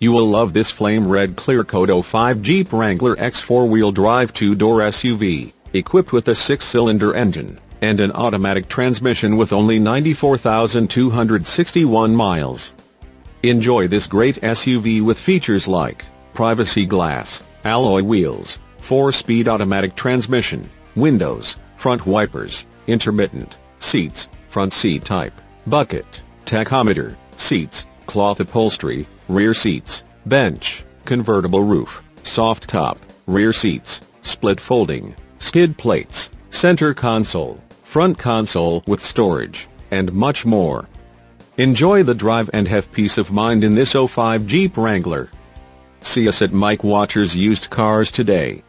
You will love this flame red clear coat 05 Jeep Wrangler X 4-wheel drive 2-door SUV, equipped with a 6-cylinder engine and an automatic transmission with only 94,261 miles. Enjoy this great SUV with features like privacy glass, alloy wheels, 4-speed automatic transmission, windows, front wipers, intermittent, seats, front seat type, bucket, tachometer, seats, cloth upholstery, rear seats, bench, convertible roof, soft top, rear seats, split folding, skid plates, center console, front console with storage, and much more. Enjoy the drive and have peace of mind in this 05 Jeep Wrangler. See us at Mike Watcher's Used Cars today.